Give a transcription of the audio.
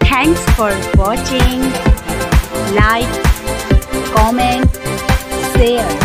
Thanks for watching. Like, comment, share.